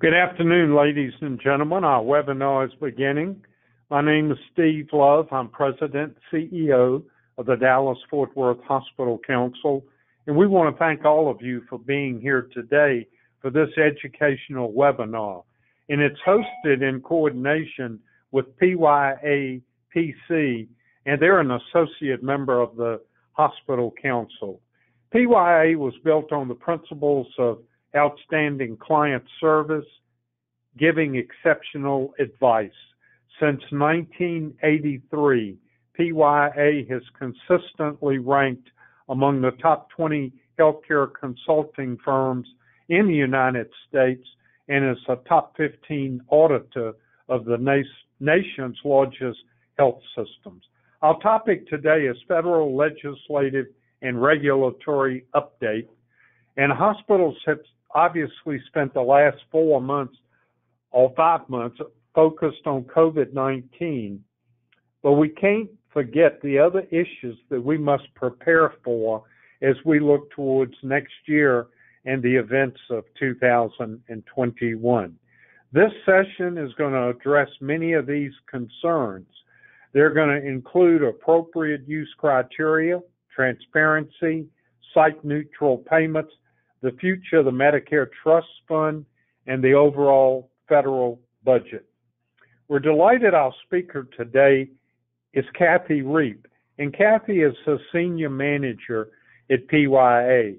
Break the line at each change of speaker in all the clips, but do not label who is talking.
Good afternoon, ladies and gentlemen. Our webinar is beginning. My name is Steve Love. I'm President, CEO of the Dallas Fort Worth Hospital Council, and we want to thank all of you for being here today for this educational webinar. And it's hosted in coordination with PYAPC, and they're an associate member of the Hospital Council. PYA was built on the principles of outstanding client service, giving exceptional advice. Since 1983, PYA has consistently ranked among the top 20 healthcare consulting firms in the United States and is a top 15 auditor of the nation's largest health systems. Our topic today is federal legislative and regulatory update. And hospitals have obviously spent the last four months or five months focused on COVID 19, but we can't forget the other issues that we must prepare for as we look towards next year and the events of 2021. This session is going to address many of these concerns. They're going to include appropriate use criteria, transparency, site neutral payments, the future of the Medicare Trust Fund, and the overall federal budget. We're delighted our speaker today is Kathy Reep, and Kathy is a senior manager at PYA.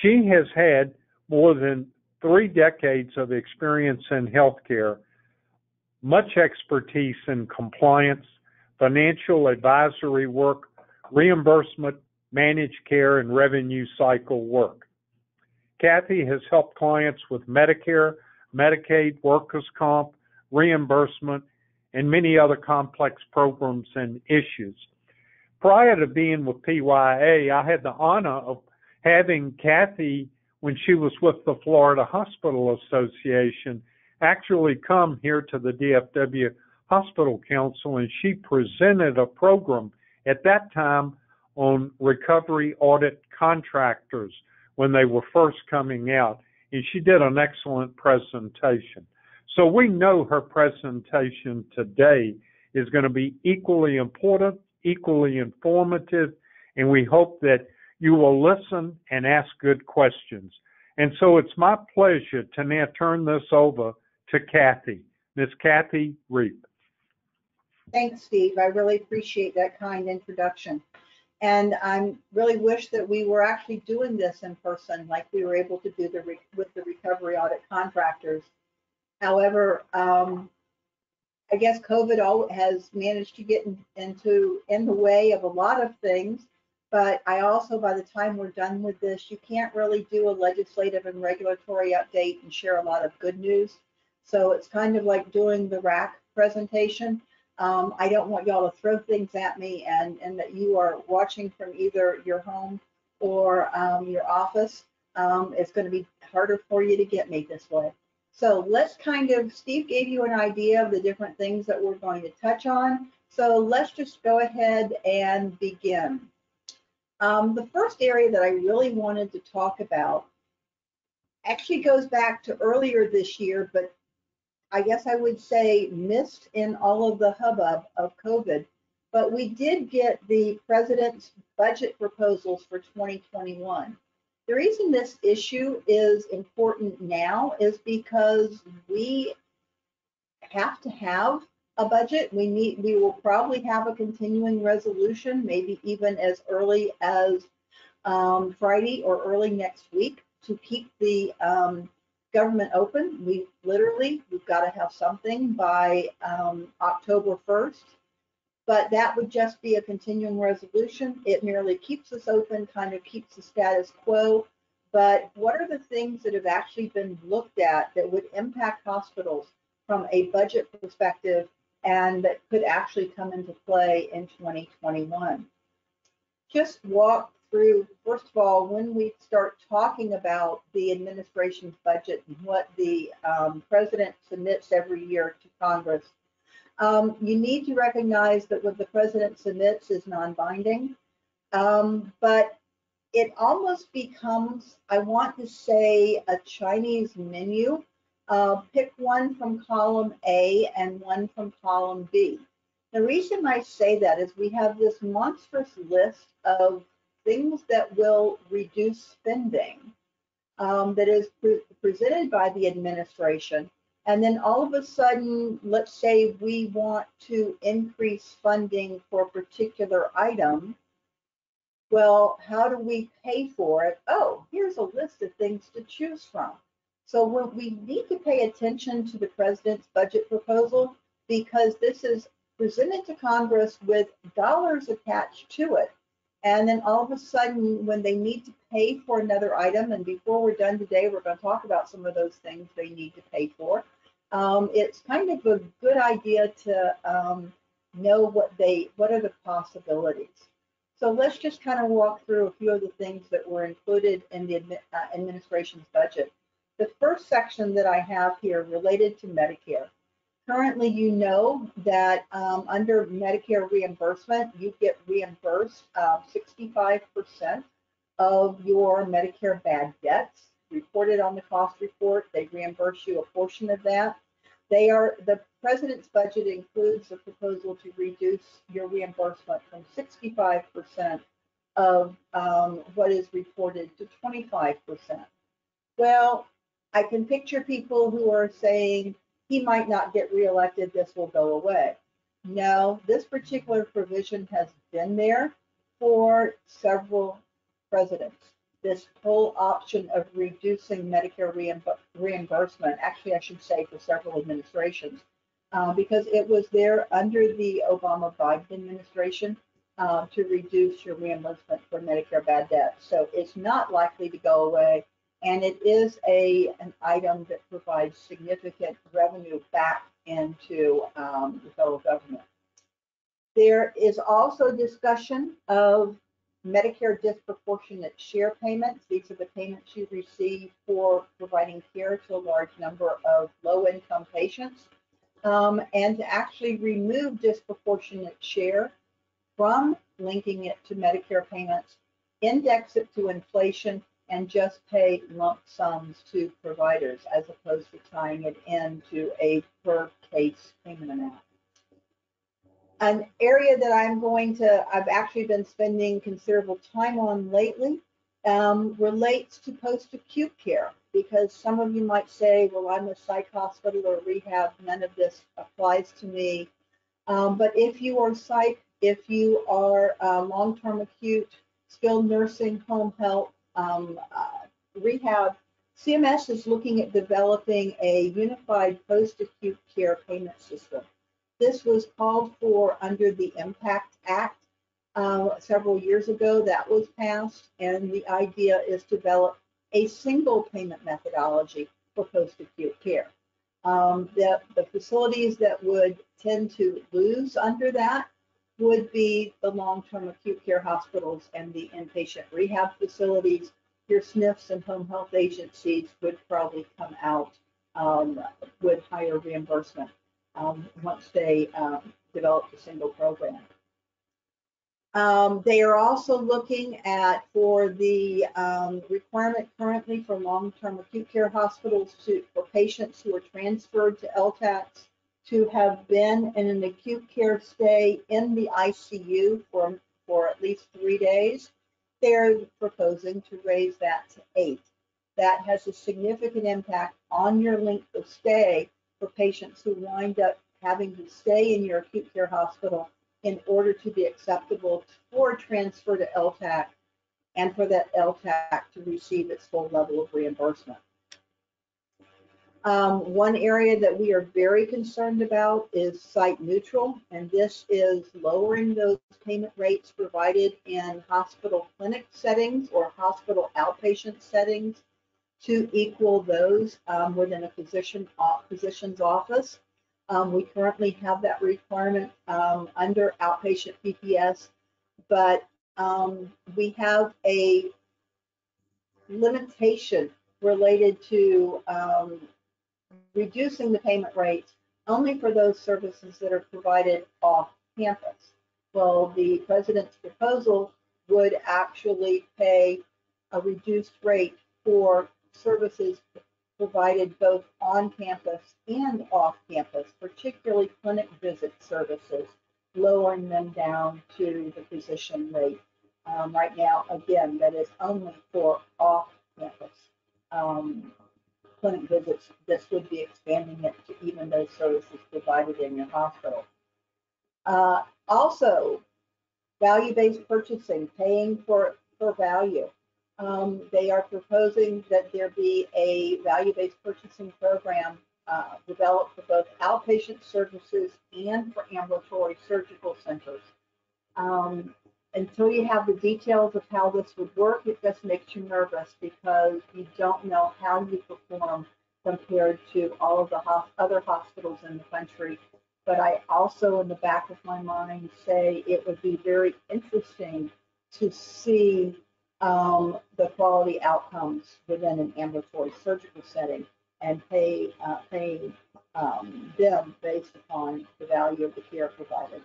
She has had more than three decades of experience in healthcare, much expertise in compliance, financial advisory work, reimbursement, managed care, and revenue cycle work. Kathy has helped clients with Medicare, Medicaid, workers' comp, reimbursement, and many other complex programs and issues. Prior to being with PYA, I had the honor of having Kathy, when she was with the Florida Hospital Association, actually come here to the DFW Hospital Council and she presented a program at that time on recovery audit contractors when they were first coming out. And she did an excellent presentation. So we know her presentation today is going to be equally important, equally informative, and we hope that you will listen and ask good questions. And so it's my pleasure to now turn this over to Kathy. Miss Kathy Reep.
Thanks, Steve. I really appreciate that kind introduction. And I really wish that we were actually doing this in person, like we were able to do the with the recovery audit contractors. However, um, I guess COVID all, has managed to get in, into in the way of a lot of things. But I also, by the time we're done with this, you can't really do a legislative and regulatory update and share a lot of good news. So it's kind of like doing the RAC presentation. Um, I don't want y'all to throw things at me and, and that you are watching from either your home or um, your office. Um, it's going to be harder for you to get me this way. So let's kind of, Steve gave you an idea of the different things that we're going to touch on. So let's just go ahead and begin. Um, the first area that I really wanted to talk about actually goes back to earlier this year, but I guess I would say missed in all of the hubbub of COVID. But we did get the president's budget proposals for 2021. The reason this issue is important now is because we have to have a budget. We need we will probably have a continuing resolution, maybe even as early as um, Friday or early next week to keep the um, government open. We literally, we've got to have something by um, October 1st, but that would just be a continuing resolution. It merely keeps us open, kind of keeps the status quo. But what are the things that have actually been looked at that would impact hospitals from a budget perspective and that could actually come into play in 2021? Just walk through, first of all, when we start talking about the administration's budget and what the um, president submits every year to Congress, um, you need to recognize that what the president submits is non-binding, um, but it almost becomes, I want to say, a Chinese menu Uh, pick one from column A and one from column B. The reason I say that is we have this monstrous list of things that will reduce spending um, that is pre- presented by the administration. And then all of a sudden, let's say we want to increase funding for a particular item. Well, how do we pay for it? Oh, here's a list of things to choose from. So we need to pay attention to the president's budget proposal because this is presented to Congress with dollars attached to it. And then all of a sudden, when they need to pay for another item, and before we're done today, we're going to talk about some of those things they need to pay for. Um, it's kind of a good idea to um, know what they, what are the possibilities. So let's just kind of walk through a few of the things that were included in the uh, administration's budget. The first section that I have here related to Medicare. Currently, you know that um, under Medicare reimbursement, you get reimbursed uh, 65% of your Medicare bad debts reported on the cost report. They reimburse you a portion of that. They are the president's budget includes a proposal to reduce your reimbursement from 65% of um, what is reported to 25%. Well, I can picture people who are saying he might not get reelected, this will go away. No, this particular provision has been there for several presidents. This whole option of reducing Medicare reimb- reimbursement, actually, I should say for several administrations, uh, because it was there under the Obama Biden administration uh, to reduce your reimbursement for Medicare bad debt. So it's not likely to go away. And it is a, an item that provides significant revenue back into um, the federal government. There is also discussion of Medicare disproportionate share payments. These are the payments you receive for providing care to a large number of low-income patients. Um, and to actually remove disproportionate share from linking it to Medicare payments, index it to inflation, and just pay lump sums to providers as opposed to tying it into a per case payment amount. An area that I'm going to, I've actually been spending considerable time on lately um, relates to post-acute care because some of you might say, well, I'm a psych hospital or rehab, none of this applies to me. Um, but if you are psych, if you are uh, long-term acute, skilled nursing, home health, um, uh, rehab, CMS is looking at developing a unified post-acute care payment system. This was called for under the Impact Act uh, several years ago. That was passed, and the idea is to develop a single payment methodology for post-acute care. Um, the, the facilities that would tend to lose under that would be the long-term acute care hospitals and the inpatient rehab facilities. Your SNFs and home health agencies would probably come out um, with higher reimbursement um, once they um, develop a single program. Um, they are also looking at for the um, requirement currently for long-term acute care hospitals to for patients who are transferred to LTACs to have been in an acute care stay in the ICU for, for at least three days. They're proposing to raise that to eight. That has a significant impact on your length of stay for patients who wind up having to stay in your acute care hospital in order to be acceptable for transfer to LTAC and for that LTAC to receive its full level of reimbursement. Um, one area that we are very concerned about is site neutral, and this is lowering those payment rates provided in hospital clinic settings or hospital outpatient settings to equal those um, within a physician, uh, physician's office. Um, we currently have that requirement um, under outpatient PPS, but um, we have a limitation related to um, reducing the payment rates only for those services that are provided off campus. Well, the president's proposal would actually pay a reduced rate for services provided both on campus and off campus, particularly clinic visit services, lowering them down to the physician rate. Um, right now, again, that is only for off campus um, clinic visits. This would be expanding it to even those services provided in your hospital. Uh, also, value-based purchasing, paying for, for value. Um, they are proposing that there be a value-based purchasing program uh, developed for both outpatient services and for ambulatory surgical centers. Um, until you have the details of how this would work, it just makes you nervous because you don't know how you perform compared to all of the other hospitals in the country. But I also, in the back of my mind, say it would be very interesting to see um, the quality outcomes within an ambulatory surgical setting and pay uh, um, them based upon the value of the care provided.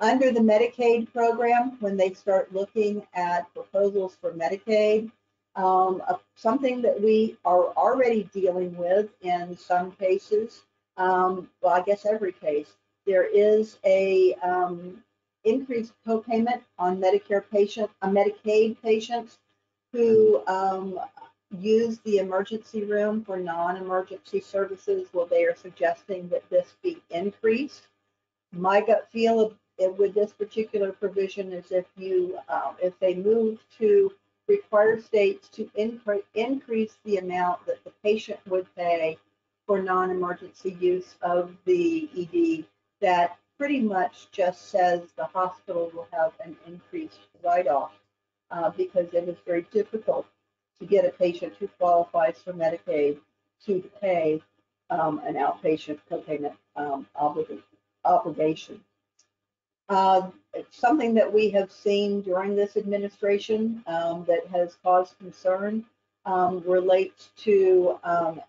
Under the Medicaid program, when they start looking at proposals for Medicaid, um, something that we are already dealing with in some cases, um, well, I guess every case, there is a um, increased copayment on Medicare patient, uh, Medicaid patients who um, use the emergency room for non-emergency services. Well, they are suggesting that this be increased. My gut feel eh, with this particular provision is if you, uh, if they move to require states to incre- increase the amount that the patient would pay for non-emergency use of the ED, that pretty much just says the hospital will have an increased write-off uh, because it is very difficult to get a patient who qualifies for Medicaid to pay um, an outpatient copayment um, obliga- obligation. Uh, something that we have seen during this administration um, that has caused concern um, relates to um,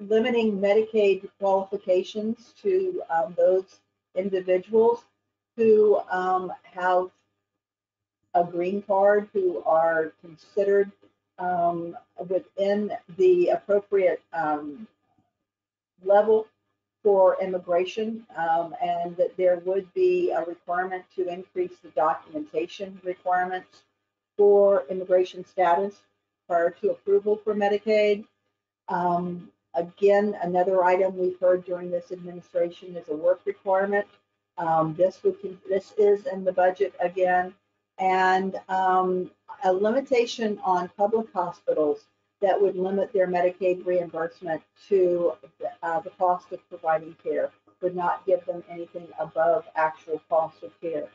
limiting Medicaid qualifications to um, those individuals who have a green card, who are considered within the appropriate level for immigration, um, and that there would be a requirement to increase the documentation requirements for immigration status prior to approval for Medicaid. Um, again, another item we've heard during this administration is a work requirement. Um, this this is in the budget again, and um, a limitation on public hospitals that would limit their Medicaid reimbursement to uh, the cost of providing care, would not give them anything above actual cost of care.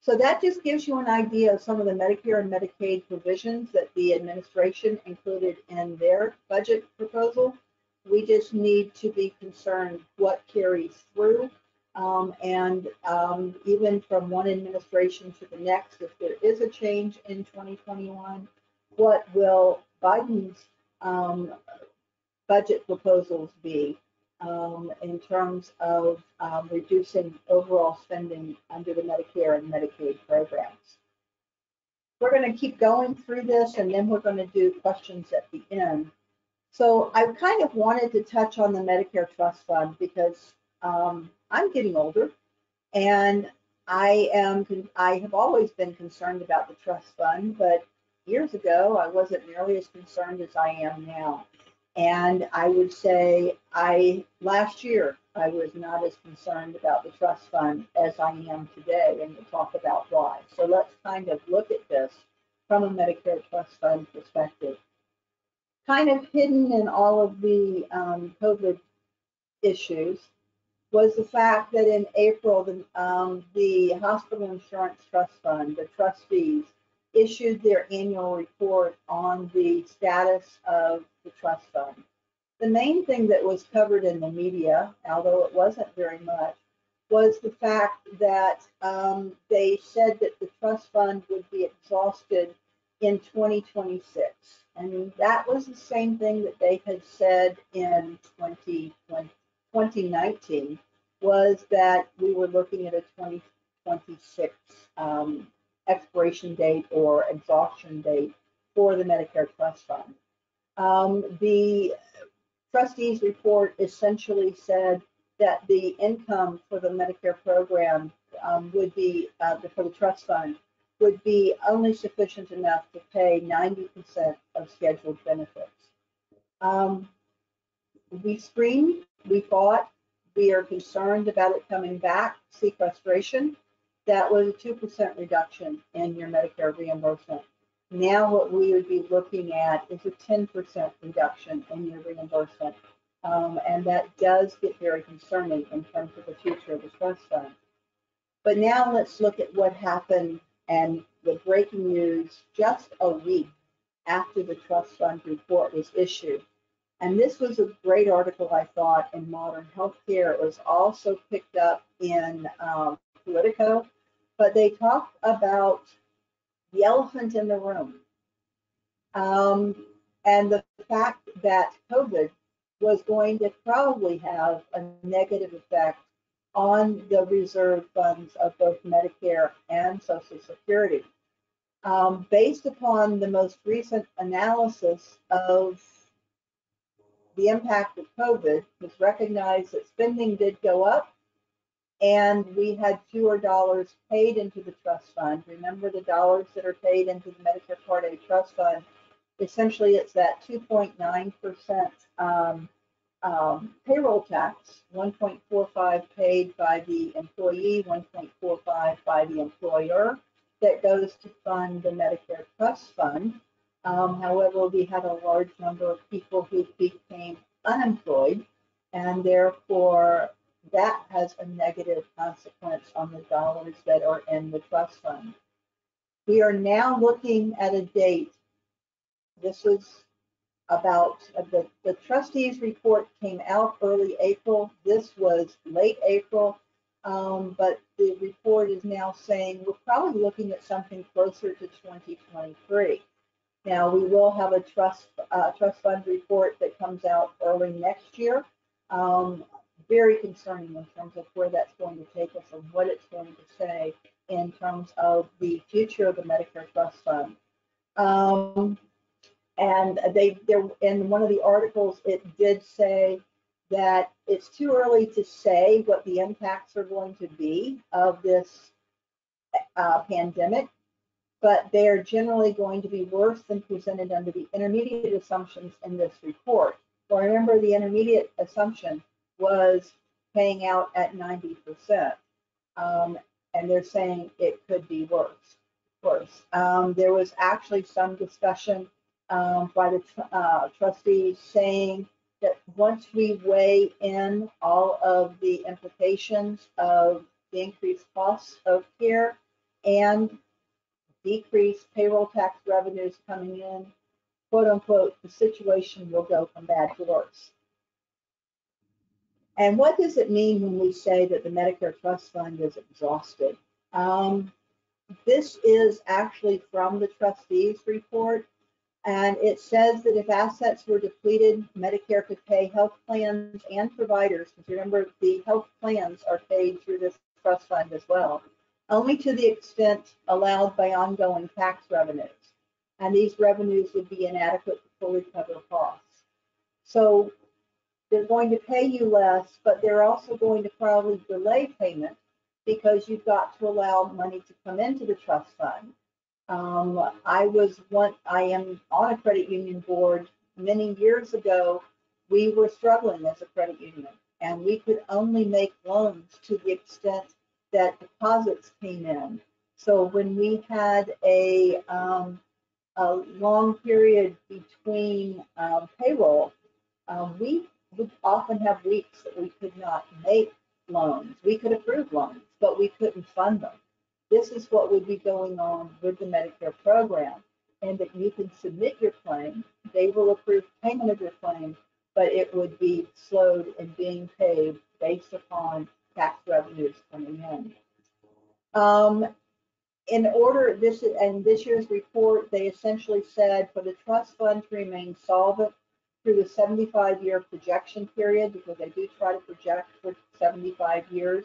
So that just gives you an idea of some of the Medicare and Medicaid provisions that the administration included in their budget proposal. We just need to be concerned what carries through. Um, and um, even from one administration to the next, if there is a change in 2021, what will Biden's um, budget proposals be um, in terms of um, reducing overall spending under the Medicare and Medicaid programs? We're going to keep going through this and then we're going to do questions at the end. So I kind of wanted to touch on the Medicare Trust Fund because um, I'm getting older and I am, I have always been concerned about the trust fund, but years ago, I wasn't nearly as concerned as I am now. And I would say I, last year, I was not as concerned about the trust fund as I am today, and we'll talk about why. So let's kind of look at this from a Medicare trust fund perspective. Kind of hidden in all of the um, COVID issues was the fact that in April, the, um, the Hospital Insurance Trust Fund, the trustees, issued their annual report on the status of the trust fund. The main thing that was covered in the media, although it wasn't very much, was the fact that um, they said that the trust fund would be exhausted in 2026. And that was the same thing that they had said in 2020, 2019, was that we were looking at a 2026 um, expiration date or exhaustion date for the Medicare Trust Fund. Um, the trustees report essentially said that the income for the Medicare program um, would be, uh, for the trust fund, would be only sufficient enough to pay 90% of scheduled benefits. Um, we screened, we thought, we are concerned about it coming back, sequestration. That was a 2% reduction in your Medicare reimbursement. Now what we would be looking at is a 10% reduction in your reimbursement. Um, and that does get very concerning in terms of the future of the trust fund. But now let's look at what happened and the breaking news just a week after the trust fund report was issued. And this was a great article, I thought, in Modern Healthcare. It was also picked up in um, Politico, but they talked about the elephant in the room um, and the fact that COVID was going to probably have a negative effect on the reserve funds of both Medicare and Social Security. Um, based upon the most recent analysis of the impact of COVID, was recognized that spending did go up and we had fewer dollars paid into the trust fund. Remember the dollars that are paid into the Medicare Part A trust fund. Essentially, it's that 2.9% um, um, payroll tax, 1.45 paid by the employee, 1.45 by the employer, that goes to fund the Medicare Trust Fund. Um, however, we had a large number of people who became unemployed, and therefore that has a negative consequence on the dollars that are in the trust fund. We are now looking at a date. This is about uh, the, the trustees report came out early April. This was late April, um, but the report is now saying we're probably looking at something closer to 2023. Now we will have a trust uh, trust fund report that comes out early next year. Um, very concerning in terms of where that's going to take us and what it's going to say in terms of the future of the Medicare Trust Fund. Um, and they, in one of the articles, it did say that it's too early to say what the impacts are going to be of this uh, pandemic, but they are generally going to be worse than presented under the intermediate assumptions in this report. So remember the intermediate assumption was paying out at 90%. Um, and they're saying it could be worse. Worse. Um, there was actually some discussion um, by the tr uh, trustees saying that once we weigh in all of the implications of the increased costs of care and decreased payroll tax revenues coming in, quote unquote, the situation will go from bad to worse. And what does it mean when we say that the Medicare Trust Fund is exhausted? Um, this is actually from the trustees report. And it says that if assets were depleted, Medicare could pay health plans and providers, because remember the health plans are paid through this trust fund as well, only to the extent allowed by ongoing tax revenues. And these revenues would be inadequate to fully cover costs. So they're going to pay you less, but they're also going to probably delay payment because you've got to allow money to come into the trust fund. Um, I was one, I am on a credit union board many years ago. We were struggling as a credit union and we could only make loans to the extent that deposits came in. So when we had a, um, a long period between um, payroll, um, we would often have weeks that we could not make loans. We could approve loans, but we couldn't fund them. This is what would be going on with the Medicare program, and that you can submit your claim, they will approve payment of your claim, but it would be slowed in being paid based upon tax revenues coming in. Um, in order, this and this year's report, they essentially said for the trust fund to remain solvent through the 75 year projection period, because they do try to project for 75 years,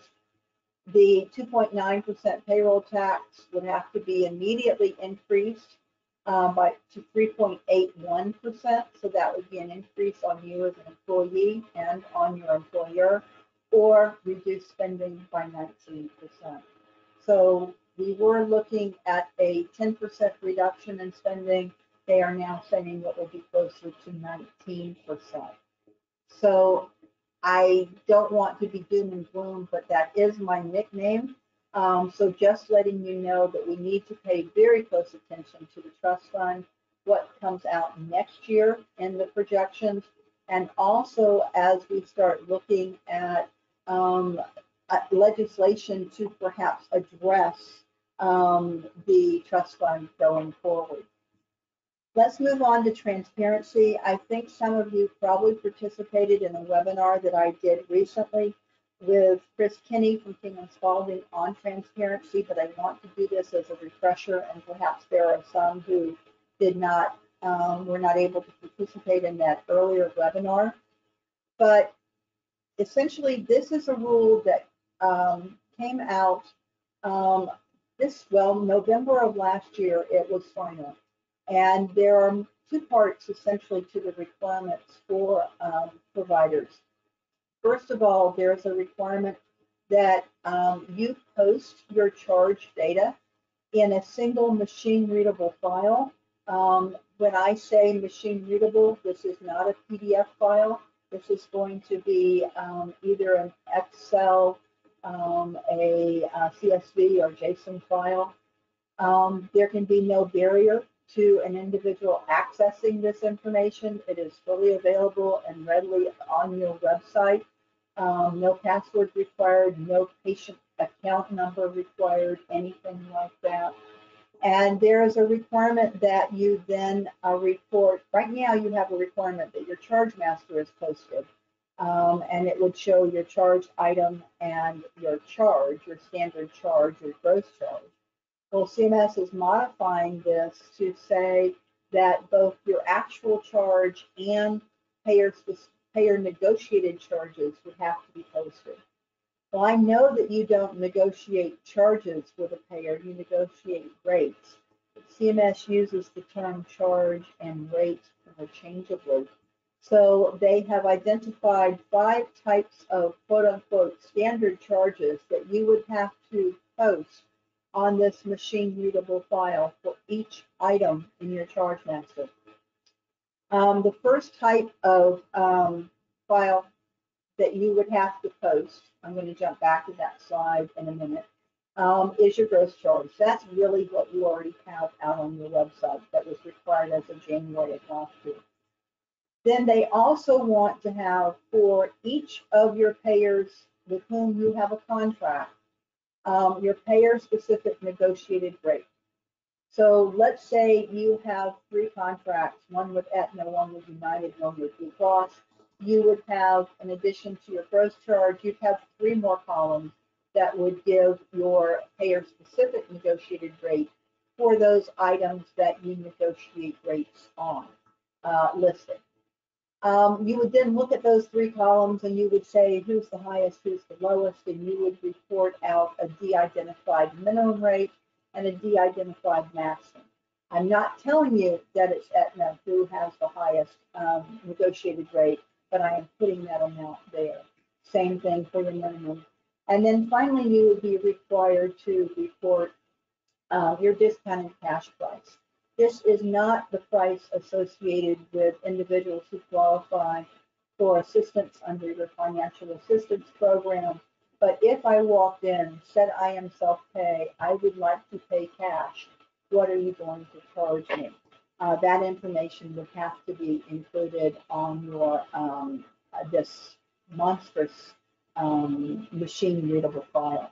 the 2.9% payroll tax would have to be immediately increased uh, by to 3.81%. So that would be an increase on you as an employee and on your employer, or reduce spending by 19%. So we were looking at a 10% reduction in spending. They are now saying it will be closer to 19%. So I don't want to be doom and gloom, but that is my nickname. Um, so just letting you know that we need to pay very close attention to the trust fund, what comes out next year in the projections, and also as we start looking at um, legislation to perhaps address um, the trust fund going forward. Let's move on to transparency. I think some of you probably participated in a webinar that I did recently with Chris Kinney from King and Spalding on transparency, but I want to do this as a refresher, and perhaps there are some who did not, um, were not able to participate in that earlier webinar. But essentially, this is a rule that um, came out um, this, well, November of last year, it was final. And there are two parts essentially to the requirements for um, providers. First of all, there's a requirement that um, you post your charge data in a single machine readable file. Um, when I say machine readable, this is not a PDF file. This is going to be um, either an Excel, um, a, a, CSV or JSON file. Um, there can be no barrier to an individual accessing this information. It is fully available and readily on your website. Um, no password required, no patient account number required, anything like that. And there is a requirement that you then uh, report. Right now, you have a requirement that your charge master is posted. Um, and it would show your charge item and your charge, your standard charge, your gross charge. Well, CMS is modifying this to say that both your actual charge and payer, payer negotiated charges would have to be posted. Well, I know that you don't negotiate charges with a payer, you negotiate rates. CMS uses the term charge and rate interchangeably. So they have identified five types of quote unquote standard charges that you would have to post on this machine readable file for each item in your charge master. Um, the first type of um, file that you would have to post, I'm going to jump back to that slide in a minute, um, is your gross charge. That's really what you already have out on your website that was required as of January of last year. Then they also want to have for each of your payers with whom you have a contract, um, your payer-specific negotiated rate. So let's say you have three contracts, one with Aetna, one with United, one with Blue Cross. You would have, in addition to your gross charge, you'd have three more columns that would give your payer-specific negotiated rate for those items that you negotiate rates on uh, listed. Um, you would then look at those three columns and you would say who's the highest, who's the lowest, and you would report out a de-identified minimum rate and a de-identified maximum. I'm not telling you that it's Aetna who has the highest um, negotiated rate, but I am putting that amount there. Same thing for your minimum. And then finally, you would be required to report uh, your discounted cash price. This is not the price associated with individuals who qualify for assistance under the financial assistance program. But if I walked in, said I am self-pay, I would like to pay cash, what are you going to charge me? Uh, that information would have to be included on your um, this monstrous um, machine readable file.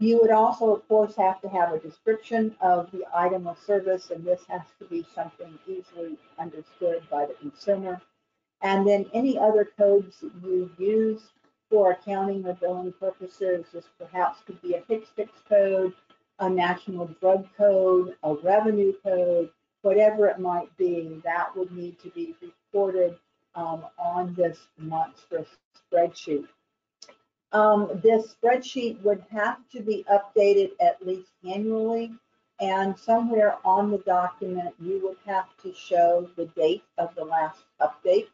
You would also, of course, have to have a description of the item of service, and this has to be something easily understood by the consumer. And then any other codes that you use for accounting or billing purposes, this perhaps could be a HCPCS code, a national drug code, a revenue code, whatever it might be, that would need to be reported um, on this monstrous spreadsheet. Um, this spreadsheet would have to be updated at least annually. And somewhere on the document, you would have to show the date of the last update.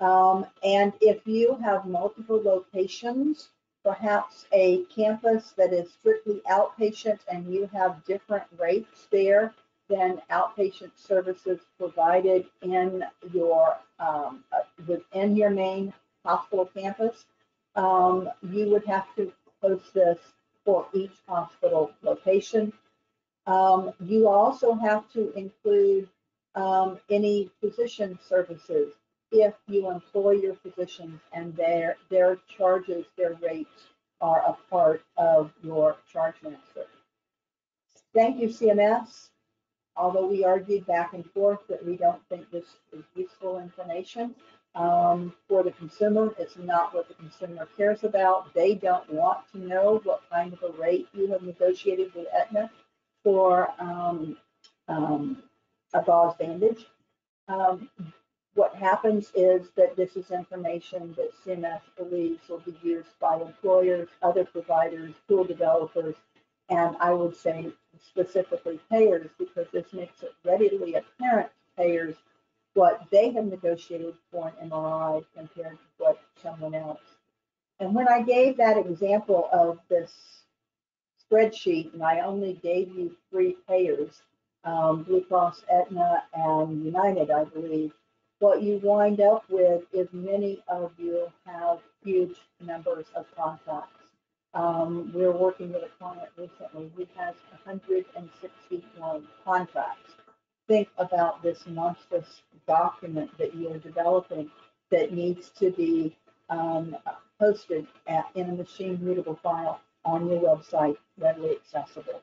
Um, and if you have multiple locations, perhaps a campus that is strictly outpatient and you have different rates there than outpatient services provided in your, um, uh, within your main hospital campus, um, you would have to post this for each hospital location. Um, you also have to include um, any physician services if you employ your physicians and their their charges, their rates are a part of your charge master. Thank you, CMS. Although we argued back and forth that we don't think this is useful information um, for the consumer, it's not what the consumer cares about. They don't want to know what kind of a rate you have negotiated with Aetna for um, um, a gauze bandage. Um, what happens is that this is information that CMS believes will be used by employers, other providers, tool developers, and I would say specifically payers, because this makes it readily apparent to payers what they have negotiated for an MRI compared to what someone else. And when I gave that example of this spreadsheet, and I only gave you three payers, um, Blue Cross, Aetna, and United, I believe, what you wind up with is many of you have huge numbers of contracts. Um, we're working with a client recently who has 161 contracts. Think about this monstrous document that you're developing that needs to be um, posted at, in a machine readable file on your website, readily accessible.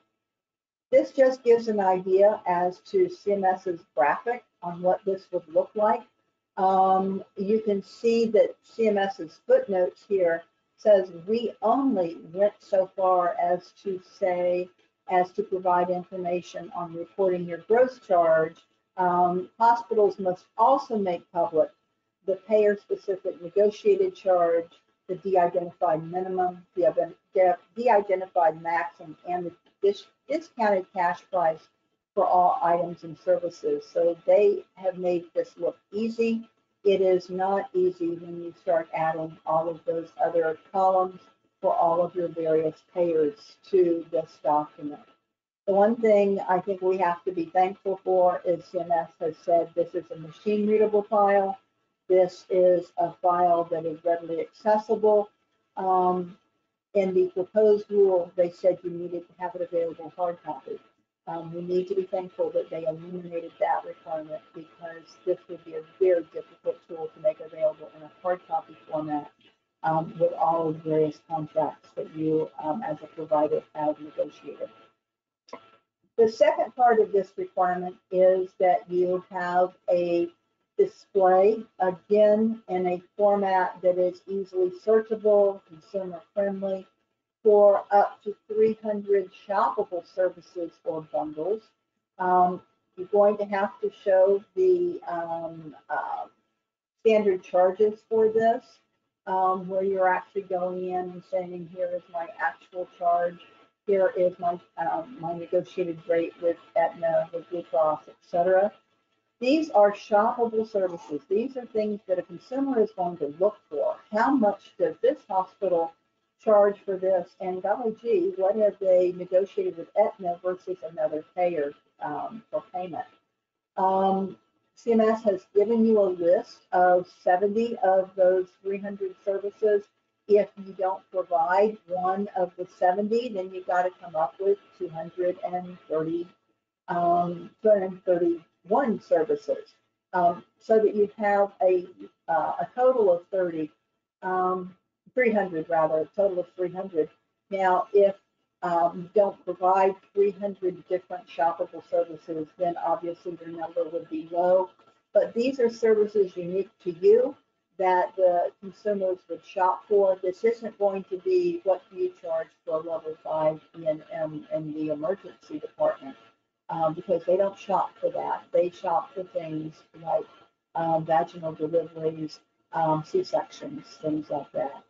This just gives an idea as to CMS's graphic on what this would look like. Um, you can see that CMS's footnotes here says we only went so far as to say, as to provide information on reporting your gross charge. Um, hospitals must also make public the payer-specific negotiated charge, the de-identified minimum, the de-identified maximum, and the dis discounted cash price for all items and services. So they have made this look easy. It is not easy when you start adding all of those other columns for all of your various payers to this document. The one thing I think we have to be thankful for is CMS has said this is a machine readable file. This is a file that is readily accessible. Um, in the proposed rule, they said you needed to have it available hard copy. Um, we need to be thankful that they eliminated that requirement because this would be a very difficult tool to make available in a hard copy format um, with all of the various contracts that you, um, as a provider, have negotiated. The second part of this requirement is that you have a display, again, in a format that is easily searchable, consumer friendly, for up to 300 shoppable services or bundles. Um, you're going to have to show the um, uh, standard charges for this, um, where you're actually going in and saying, here is my actual charge, here is my um, my negotiated rate with Aetna, with Blue Cross, etc. These are shoppable services. These are things that a consumer is going to look for. How much does this hospital charge for this? And golly gee, what have they negotiated with Aetna versus another payer um, for payment? Um, CMS has given you a list of 70 of those 300 services. If you don't provide one of the 70, then you've got to come up with 230, um, 231 services. Um, so that you have a, uh, a total of 30. Um, 300 rather, a total of 300. Now, if um, don't provide 300 different shoppable services, then obviously your number would be low. But these are services unique to you that the consumers would shop for. This isn't going to be what you charge for a level five in, in, the emergency department um, because they don't shop for that. They shop for things like um, vaginal deliveries, um, C-sections, things like that.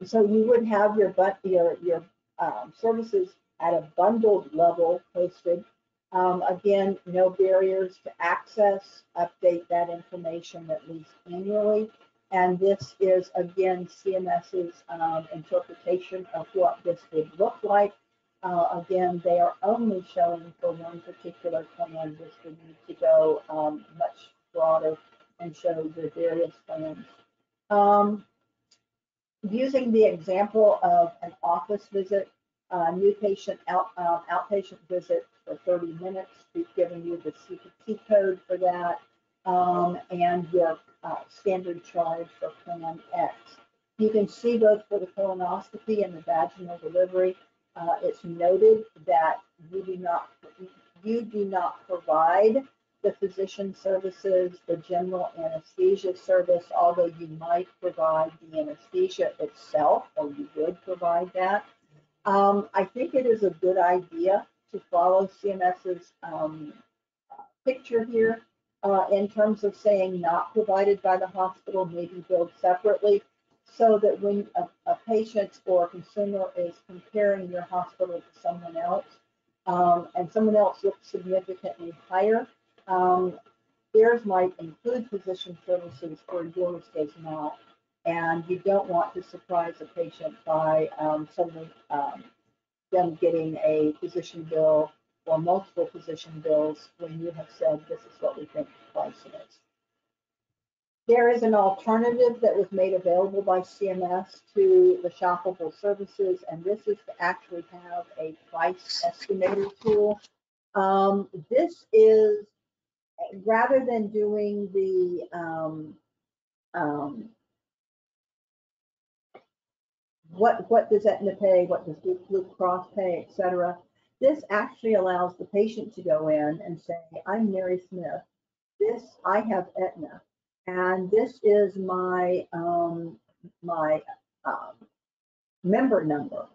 Um, so you would have your but your your um, services at a bundled level posted. Um, again, no barriers to access, update that information at least annually. And this is, again, CMS's um, interpretation of what this would look like. Uh, again, they are only showing for one particular plan. This would need to go um, much broader and show the various plans. Um, using the example of an office visit, uh, new patient out, uh, outpatient visit for 30 minutes, we've given you the CPT code for that um, and your uh, standard charge for Plan X. You can see both for the colonoscopy and the vaginal delivery, uh, it's noted that you do not you do not provide the physician services, the general anesthesia service, although you might provide the anesthesia itself, or you would provide that. Um, I think it is a good idea to follow CMS's um, picture here uh, in terms of saying not provided by the hospital, maybe billed separately, so that when a, a patient or a consumer is comparing your hospital to someone else, um, and someone else looks significantly higher, um, might include physician services or yours does not. And you don't want to surprise a patient by um, suddenly um, them getting a physician bill or multiple physician bills when you have said this is what we think the price is. There is an alternative that was made available by CMS to the shoppable services, and this is to actually have a price estimator tool. Um, this is rather than doing the um, um, what what does Aetna pay, what does Blue, Cross pay, et cetera. This actually allows the patient to go in and say, I'm Mary Smith. This I have Aetna, and this is my um, my um, member number.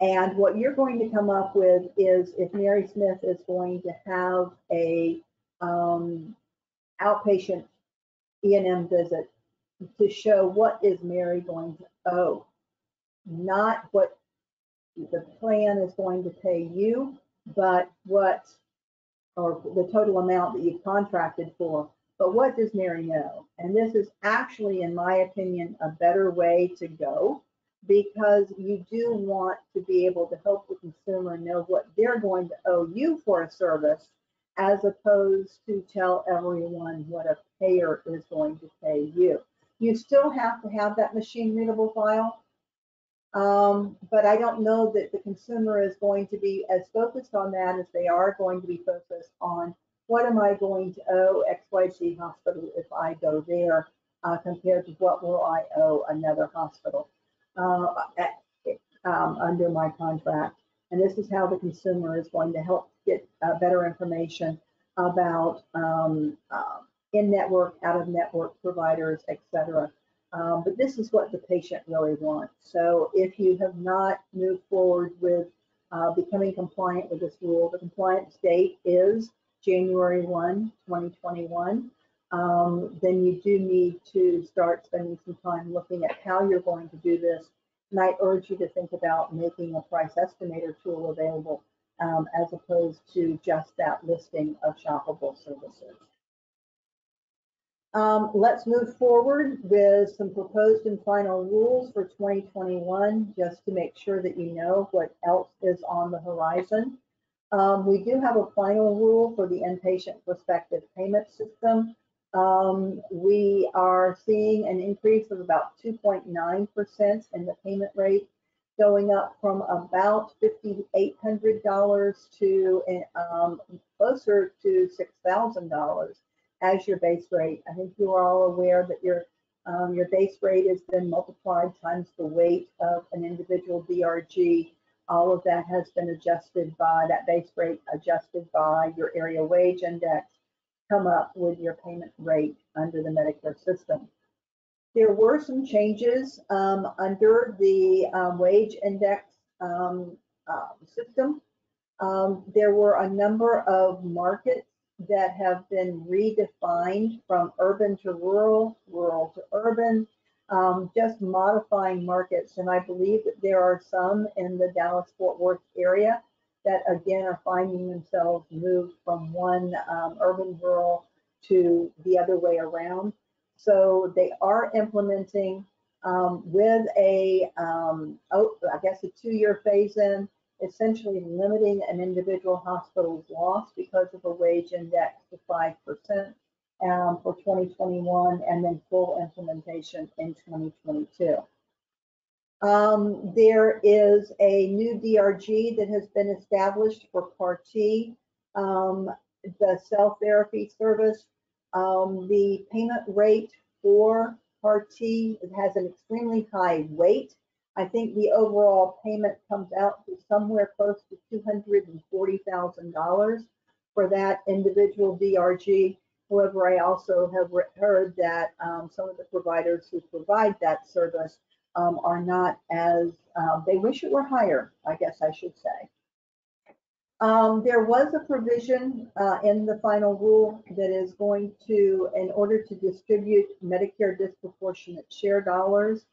And what you're going to come up with is if Mary Smith is going to have a um, outpatient E&M visit to show what is Mary going to owe, not what the plan is going to pay you, but what, or the total amount that you've contracted for. But what does Mary know? And this is actually, in my opinion, a better way to go because you do want to be able to help the consumer know what they're going to owe you for a service as opposed to tell everyone what a payer is going to pay you. You still have to have that machine readable file, um, but I don't know that the consumer is going to be as focused on that as they are going to be focused on what am I going to owe XYZ hospital if I go there uh, compared to what will I owe another hospital uh, at, um, under my contract. And this is how the consumer is going to help get uh, better information about um, uh, in-network, out-of-network providers, etc. Um, but this is what the patient really wants. So if you have not moved forward with uh, becoming compliant with this rule, the compliance date is January 1, 2021. Um, then you do need to start spending some time looking at how you're going to do this. And I urge you to think about making a price estimator tool available um, as opposed to just that listing of shoppable services. Um, let's move forward with some proposed and final rules for 2021, just to make sure that you know what else is on the horizon. Um, we do have a final rule for the inpatient prospective payment system. Um, we are seeing an increase of about 2.9% in the payment rate, going up from about $5,800 to um, closer to $6,000 as your base rate. I think you are all aware that your um, your base rate has been multiplied times the weight of an individual DRG. All of that has been adjusted by that base rate adjusted by your area wage index, come up with your payment rate under the Medicare system. There were some changes um, under the um, wage index um, uh, system. Um, there were a number of markets that have been redefined from urban to rural, rural to urban, um, just modifying markets. And I believe that there are some in the Dallas Fort Worth area that again are finding themselves moved from one um, urban rural to the other way around. So they are implementing um, with a, um, oh, I guess a two-year phase-in, essentially limiting an individual hospital's loss because of a wage index to 5% um, for 2021 and then full implementation in 2022. Um, there is a new DRG that has been established for CAR T, um, the cell therapy service. Um, the payment rate for CAR T has an extremely high weight. I think the overall payment comes out to somewhere close to $240,000 for that individual DRG. However, I also have heard that um, some of the providers who provide that service um, are not as, um, they wish it were higher, I guess I should say. Um, there was a provision uh, in the final rule that is going to, in order to distribute Medicare disproportionate share dollars,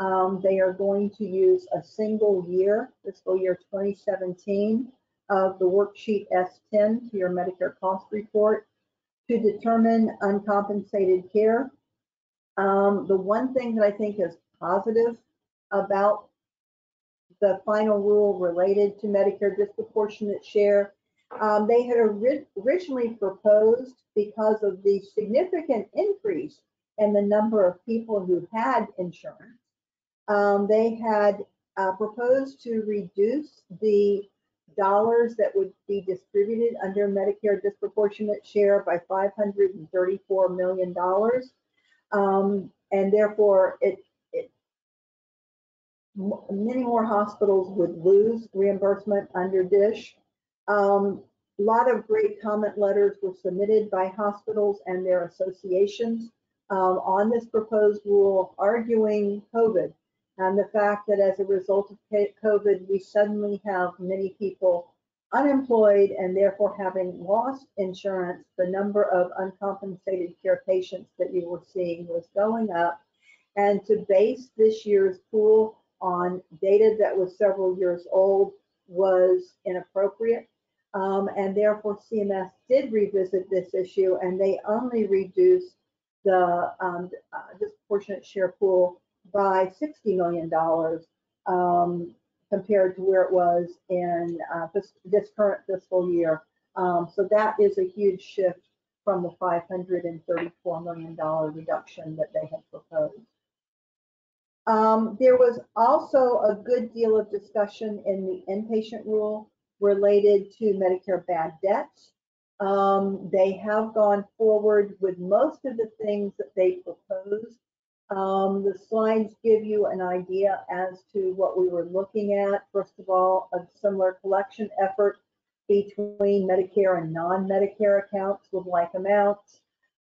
um, they are going to use a single year, fiscal year 2017, of the worksheet S10 to your Medicare cost report to determine uncompensated care. Um, the one thing that I think is positive about the final rule related to Medicare disproportionate share. Um, they had ori originally proposed because of the significant increase in the number of people who had insurance. Um, they had uh, proposed to reduce the dollars that would be distributed under Medicare disproportionate share by $534 million. Um, and therefore, it many more hospitals would lose reimbursement under DISH. Um, a lot of great comment letters were submitted by hospitals and their associations um, on this proposed rule, arguing COVID and the fact that as a result of COVID, we suddenly have many people unemployed and therefore having lost insurance. The number of uncompensated care patients that you were seeing was going up. And to base this year's pool on data that was several years old was inappropriate. Um, and therefore CMS did revisit this issue and they only reduced the um, uh, disproportionate share pool by $60 million um, compared to where it was in uh, this, this, current fiscal year. Um, so that is a huge shift from the $534 million reduction that they had proposed. Um, there was also a good deal of discussion in the inpatient rule related to Medicare bad debts. Um, they have gone forward with most of the things that they proposed. Um, the slides give you an idea as to what we were looking at. First of all, a similar collection effort between Medicare and non-Medicare accounts with like amounts.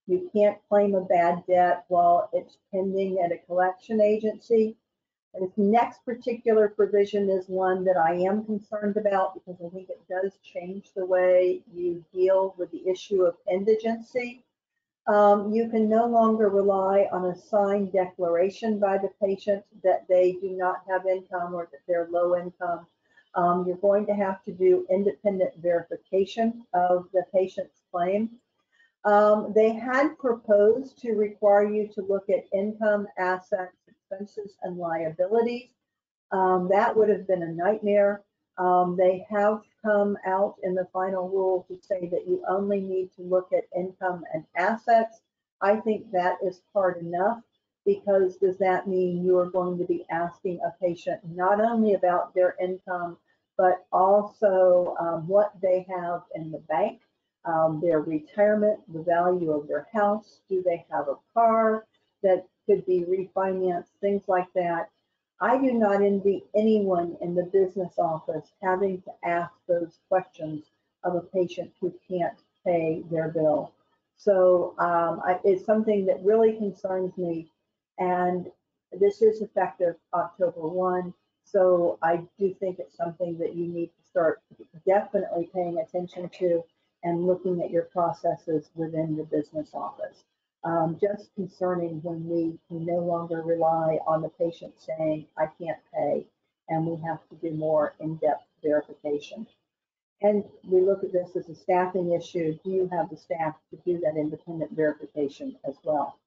You can't claim a bad debt while it's pending at a collection agency. This next particular provision is one that I am concerned about because I think it does change the way you deal with the issue of indigency. Um, you can no longer rely on a signed declaration by the patient that they do not have income or that they're low income. Um, you're going to have to do independent verification of the patient's claim. Um, they had proposed to require you to look at income, assets, expenses, and liabilities. Um, that would have been a nightmare. Um, they have come out in the final rule to say that you only need to look at income and assets. I think that is hard enough because does that mean you are going to be asking a patient not only about their income, but also um, what they have in the bank um, their retirement, the value of their house, do they have a car that could be refinanced, things like that. I do not envy anyone in the business office having to ask those questions of a patient who can't pay their bill. So um, I, it's something that really concerns me. And this is effective October 1. So I do think it's something that you need to start definitely paying attention to and looking at your processes within the business office. Um, just concerning when we can no longer rely on the patient saying, I can't pay, and we have to do more in-depth verification. And we look at this as a staffing issue. Do you have the staff to do that independent verification as well?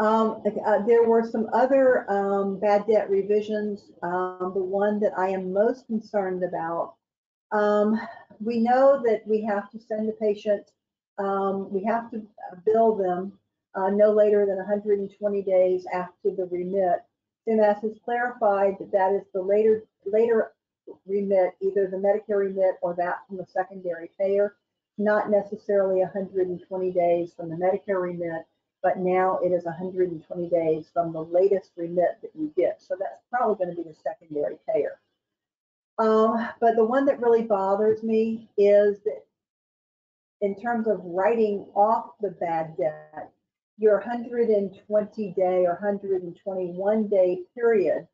Um, uh, there were some other, um, bad debt revisions. Um, the one that I am most concerned about. We know that we have to send the patient, um, we have to bill them, uh, no later than 120 days after the remit. CMS has clarified that that is the later, later remit, either the Medicare remit or that from the secondary payer, not necessarily 120 days from the Medicare remit, but now it is 120 days from the latest remit that you get. So that's probably going to be the secondary payer. Um, but the one that really bothers me is that in terms of writing off the bad debt, your 120 day or 121 day period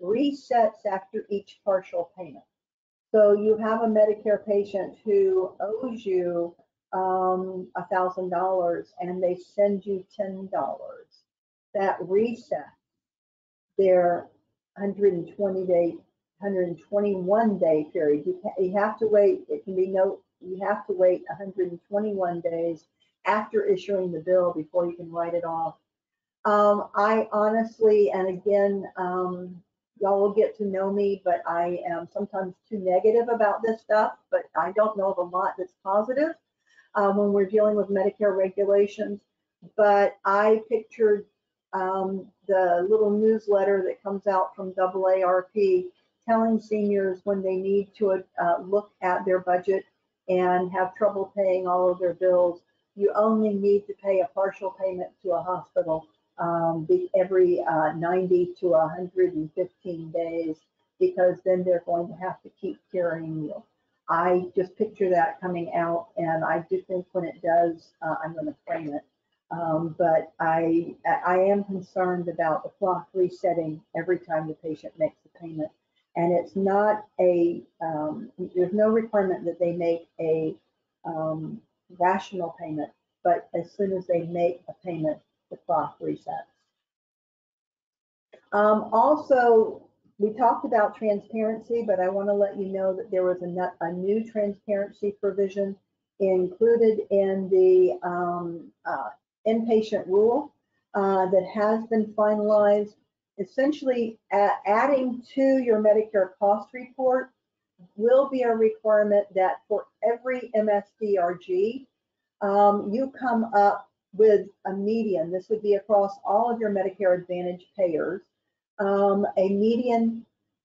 resets after each partial payment. So you have a Medicare patient who owes you um, a thousand dollars and they send you ten dollars. That resets their 120 day, 121 day period. You, you have to wait. It can be no. You have to wait 121 days after issuing the bill before you can write it off. Um, I honestly, and again, um, y'all will get to know me, but I am sometimes too negative about this stuff, but I don't know of a lot that's positive um, when we're dealing with Medicare regulations. But I pictured um, the little newsletter that comes out from AARP telling seniors when they need to uh, look at their budget and have trouble paying all of their bills, you only need to pay a partial payment to a hospital um, every uh, 90 to 115 days because then they're going to have to keep carrying you. I just picture that coming out, and I do think when it does, uh, I'm going to frame it. Um, but I I am concerned about the clock resetting every time the patient makes a payment, and it's not a um, there's no requirement that they make a um, rational payment, but as soon as they make a payment, the clock resets. Um, also, we talked about transparency, but I want to let you know that there was a, a new transparency provision included in the um, uh, inpatient rule uh, that has been finalized. Essentially, adding to your Medicare cost report will be a requirement that for every MSDRG, um, you come up with a median. This would be across all of your Medicare Advantage payers um, a median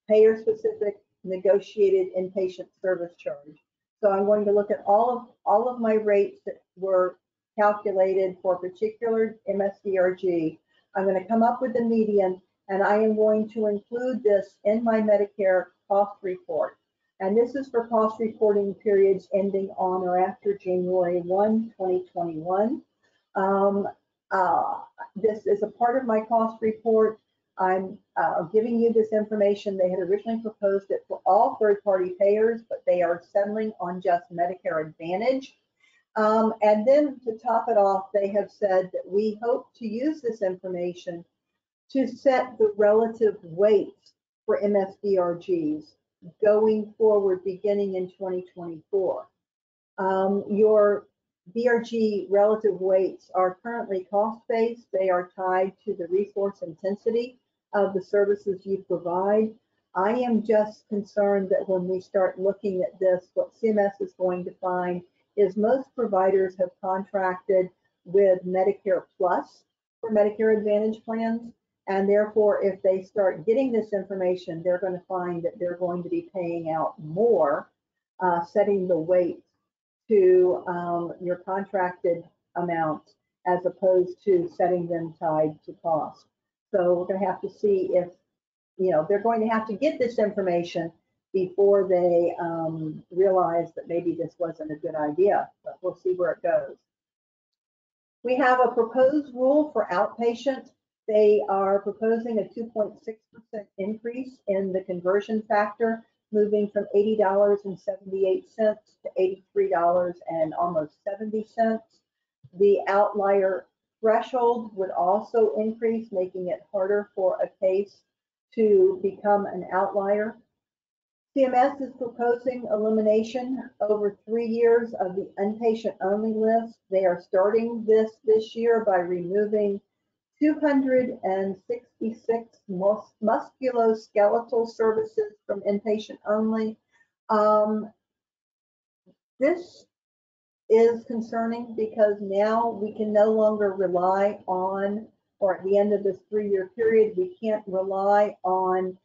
payer-specific negotiated inpatient service charge. So I'm going to look at all of all of my rates that were calculated for a particular MSDRG. I'm going to come up with the median, and I am going to include this in my Medicare cost report. And this is for cost reporting periods ending on or after January 1, 2021. Um, uh, this is a part of my cost report. I'm uh, giving you this information. They had originally proposed it for all third-party payers, but they are settling on just Medicare Advantage. Um, and then to top it off, they have said that we hope to use this information to set the relative weights for MSDRGs going forward beginning in 2024. Um, your DRG relative weights are currently cost-based. They are tied to the resource intensity of the services you provide. I am just concerned that when we start looking at this, what CMS is going to find is most providers have contracted with Medicare Plus for Medicare Advantage plans. And therefore, if they start getting this information, they're going to find that they're going to be paying out more, uh, setting the weight to um, your contracted amounts as opposed to setting them tied to cost. So we're going to have to see if, you know, they're going to have to get this information before they um, realize that maybe this wasn't a good idea, but we'll see where it goes. We have a proposed rule for outpatient. They are proposing a 2.6% increase in the conversion factor, moving from $80.78 to $83 and almost 70 cents. The outlier threshold would also increase, making it harder for a case to become an outlier. CMS is proposing elimination over three years of the inpatient-only list. They are starting this this year by removing 266 mus- musculoskeletal services from inpatient only. Um, This is concerning because now we can no longer rely on, or at the end of this three-year period, we can't rely on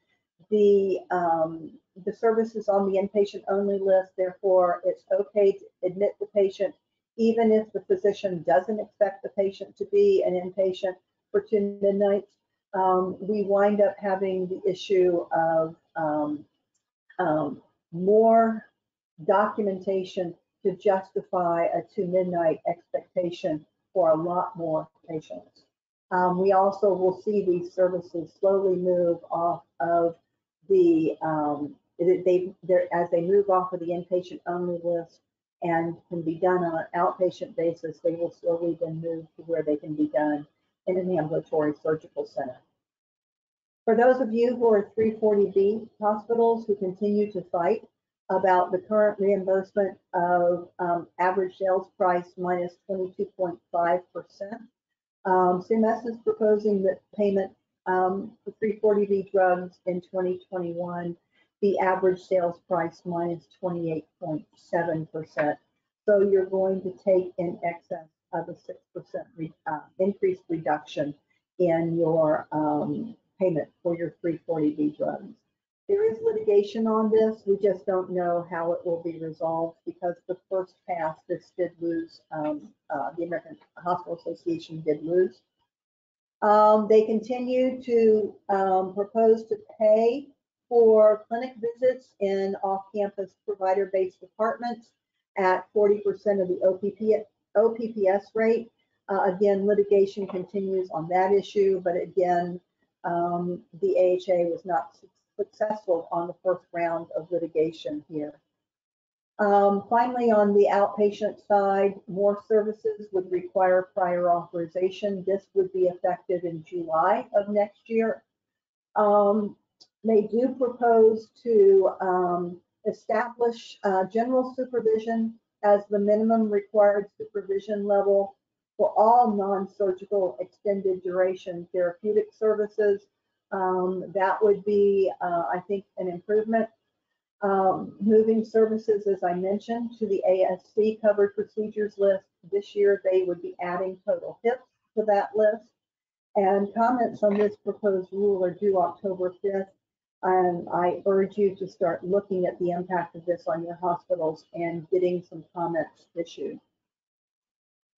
the, um, the services on the inpatient only list. Therefore, it's okay to admit the patient, even if the physician doesn't expect the patient to be an inpatient for two midnights. Um, we wind up having the issue of, um, um, more documentation to justify a two midnight expectation for a lot more patients. Um, we also will see these services slowly move off of the, um, they, as they move off of the inpatient only list and can be done on an outpatient basis, they will slowly then move to where they can be done in an ambulatory surgical center. For those of you who are 340B hospitals who continue to fight about the current reimbursement of um, average sales price minus 22.5%, um, CMS is proposing that payment um, for 340B drugs in 2021 the average sales price minus 28.7%. So you're going to take in excess of a 6% re- uh, increased reduction in your um, payment for your 340B drugs. There is litigation on this. We just don't know how it will be resolved because the first pass, this did lose, um, uh, the American Hospital Association did lose. Um, they continue to, um, propose to pay for clinic visits in off-campus provider-based departments at 40% of the OPP, OPPS rate. Uh, again, litigation continues on that issue, but again, um, the AHA was not successful on the first round of litigation here. Um, finally, on the outpatient side, more services would require prior authorization. This would be effective in July of next year. Um, they do propose to um, establish uh, general supervision as the minimum required supervision level for all non-surgical extended duration therapeutic services. Um, that would be, uh, I think, an improvement. Um, moving services, as I mentioned, to the ASC covered procedures list. This year, they would be adding total hips to that list. And comments on this proposed rule are due October 5th. And I urge you to start looking at the impact of this on your hospitals and getting some comments issued.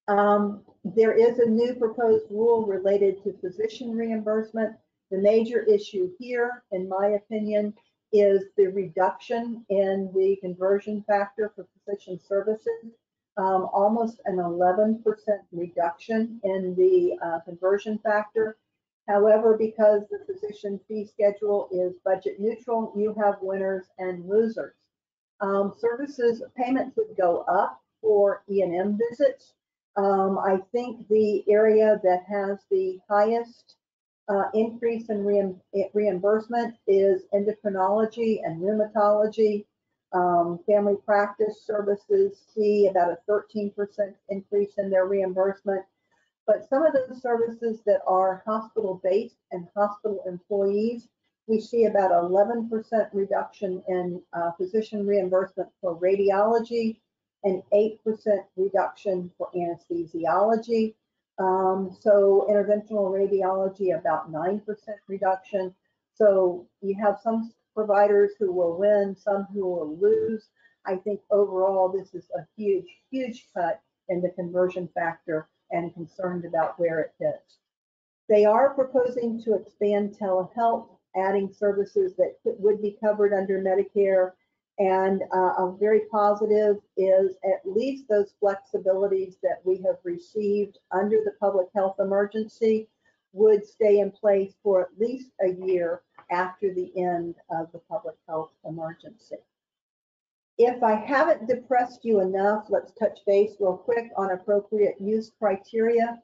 Um, there is a new proposed rule related to physician reimbursement. The major issue here, in my opinion, is the reduction in the conversion factor for physician services. Um, almost an 11% reduction in the uh, conversion factor. However, because the physician fee schedule is budget neutral, you have winners and losers. Um, services payments would go up for E and M visits. Um, I think the area that has the highest uh, increase in reim- reimbursement is endocrinology and rheumatology. Um, family practice services see about a 13% increase in their reimbursement. But some of those services that are hospital-based and hospital employees, we see about 11% reduction in uh, physician reimbursement for radiology and 8% reduction for anesthesiology. Um, so interventional radiology, about 9% reduction. So you have some providers who will win, some who will lose. I think overall, this is a huge, huge cut in the conversion factor and concerned about where it hits. They are proposing to expand telehealth, adding services that would be covered under Medicare. And uh, very positive is at least those flexibilities that we have received under the public health emergency would stay in place for at least a year after the end of the public health emergency. If I haven't depressed you enough, let's touch base real quick on appropriate use criteria.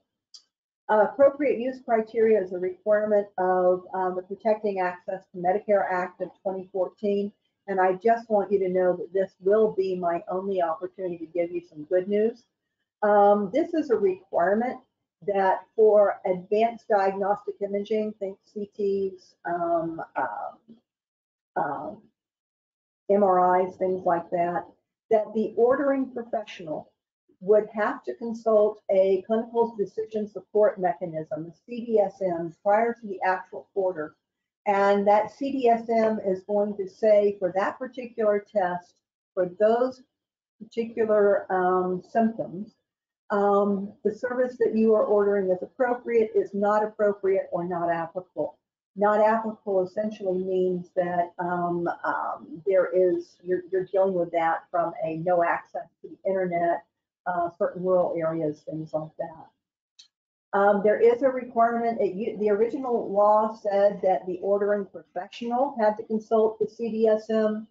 Uh, appropriate use criteria is a requirement of um, the Protecting Access to Medicare Act of 2014, And I just want you to know that this will be my only opportunity to give you some good news. Um, this is a requirement that for advanced diagnostic imaging, think CTs, um, um, um, MRIs, things like that, that the ordering professional would have to consult a clinical decision support mechanism, a CDSM, prior to the actual order. And that CDSM is going to say for that particular test, for those particular um, symptoms, um, the service that you are ordering is appropriate, is not appropriate, or not applicable. Not applicable essentially means that um, um, there is, you're, you're dealing with that from a no access to the internet, uh, certain rural areas, things like that. Um, there is a requirement, it, the original law said that the ordering professional had to consult the CDSM.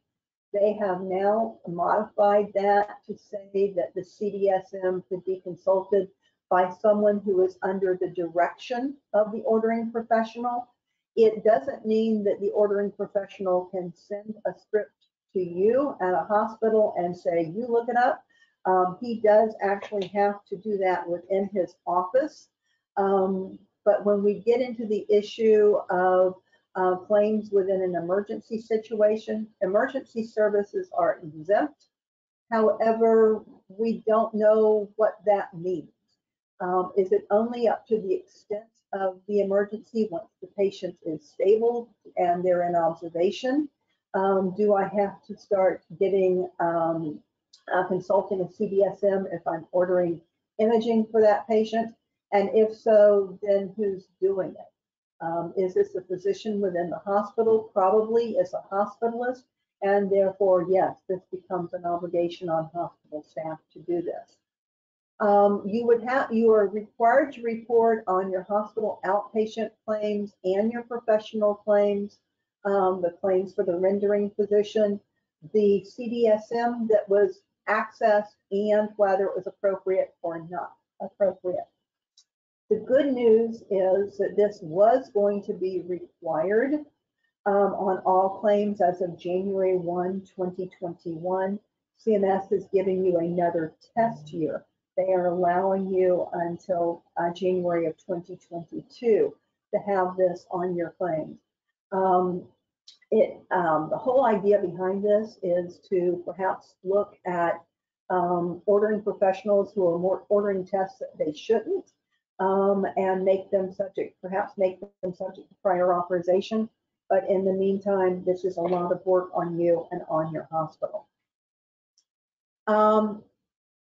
They have now modified that to say that the CDSM could be consulted by someone who is under the direction of the ordering professional. It doesn't mean that the ordering professional can send a script to you at a hospital and say, you look it up. Um, he does actually have to do that within his office. Um, but when we get into the issue of uh, claims within an emergency situation, emergency services are exempt. However, we don't know what that means. Um, is it only up to the extent of the emergency once the patient is stable and they're in observation? Um, do I have to start getting um, uh, consulting a CDSM if I'm ordering imaging for that patient? And if so, then who's doing it? Um, is this a physician within the hospital? Probably is a hospitalist. And therefore, yes, this becomes an obligation on hospital staff to do this. Um, you would have, you are required to report on your hospital outpatient claims and your professional claims, um, the claims for the rendering physician, the CDSM that was accessed and whether it was appropriate or not appropriate. The good news is that this was going to be required um, on all claims as of January 1, 2021. CMS is giving you another test year. They are allowing you until uh, January of 2022 to have this on your claims. Um, it, um, the whole idea behind this is to perhaps look at um, ordering professionals who are more ordering tests that they shouldn't um, and make them subject, perhaps make them subject to prior authorization. But in the meantime, this is a lot of work on you and on your hospital. Um,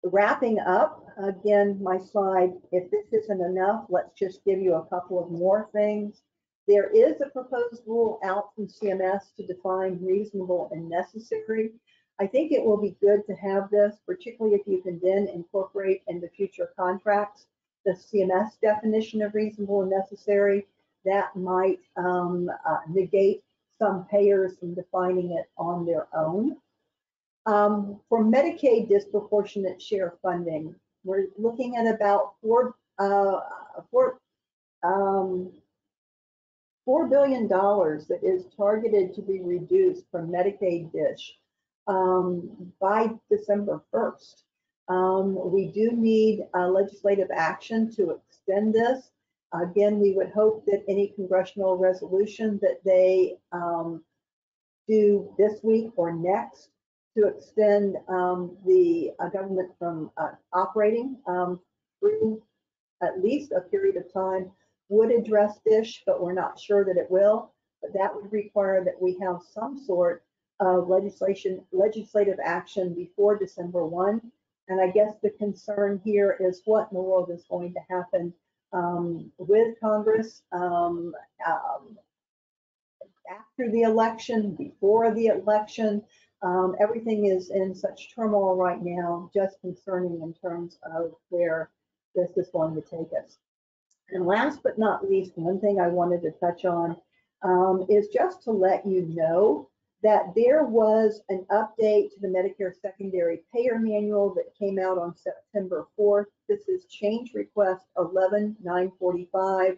wrapping up, again, my slide, if this isn't enough, let's just give you a couple of more things. There is a proposed rule out from CMS to define reasonable and necessary. I think it will be good to have this, particularly if you can then incorporate in the future contracts the CMS definition of reasonable and necessary. That might um, uh, negate some payers from defining it on their own. Um, for Medicaid disproportionate share funding, we're looking at about four, uh, four, um, $4 billion that is targeted to be reduced from Medicaid dish um, by December 1st. Um, we do need uh, legislative action to extend this. Again, we would hope that any congressional resolution that they um, do this week or next to extend um, the uh, government from uh, operating um, through at least a period of time would address DISH, but we're not sure that it will. But that would require that we have some sort of legislation, legislative action before December 1. And I guess the concern here is what in the world is going to happen um, with Congress um, um, after the election, before the election. Um, everything is in such turmoil right now, just concerning in terms of where this is going to take us. And last but not least, one thing I wanted to touch on um, is just to let you know that there was an update to the Medicare Secondary Payer Manual that came out on September 4th. This is change request 11945,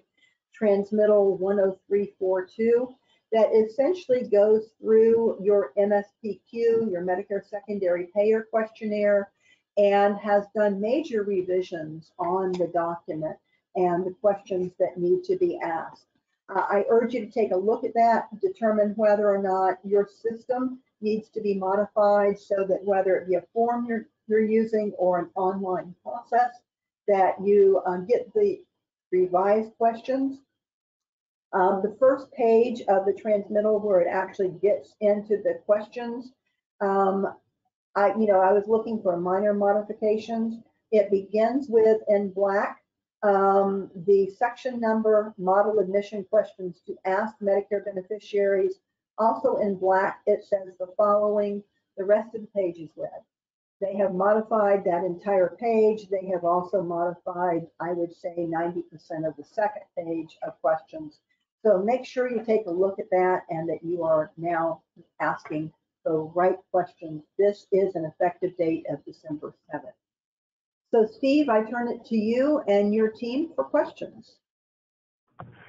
transmittal 10342. That essentially goes through your MSPQ, your Medicare Secondary Payer Questionnaire, and has done major revisions on the document and the questions that need to be asked. Uh, I urge you to take a look at that, determine whether or not your system needs to be modified so that whether it be a form you're, you're using or an online process, that you um, get the revised questions. Um, the first page of the transmittal where it actually gets into the questions, um, I, you know, I was looking for minor modifications. It begins with in black, um, the section number, model admission questions to ask Medicare beneficiaries. Also in black, it says the following, the rest of the page is red. They have modified that entire page. They have also modified, I would say, 90% of the second page of questions. So make sure you take a look at that and that you are now asking the right questions. This is an effective date of December 7th. So Steve, I turn it to you and your team for questions.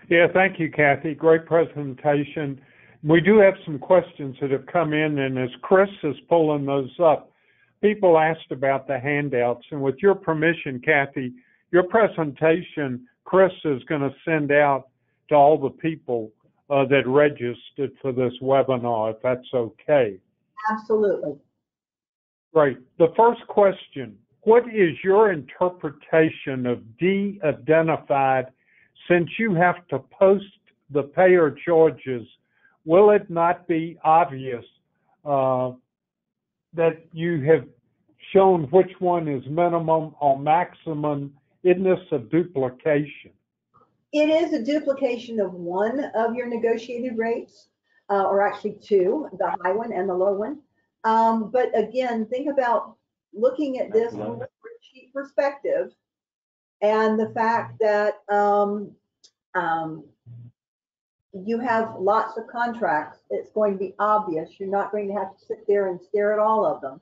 Yeah, thank you, Kathy. Great presentation. We do have some questions that have come in, and as Chris is pulling those up, people asked about the handouts. And with your permission, Kathy, your presentation, Chris is going to send out to all the people uh, that registered for this webinar, if that's okay.
Absolutely.
Great. The first question, what is your interpretation of de-identified since you have to post the payer charges? Will it not be obvious uh, that you have shown which one is minimum or maximum? Isn't this a duplication?
It is a duplication of one of your negotiated rates, uh, or actually two, the high one and the low one. Um, but again, think about looking at this from a spreadsheet perspective and the fact that um, um, you have lots of contracts. It's going to be obvious. You're not going to have to sit there and stare at all of them.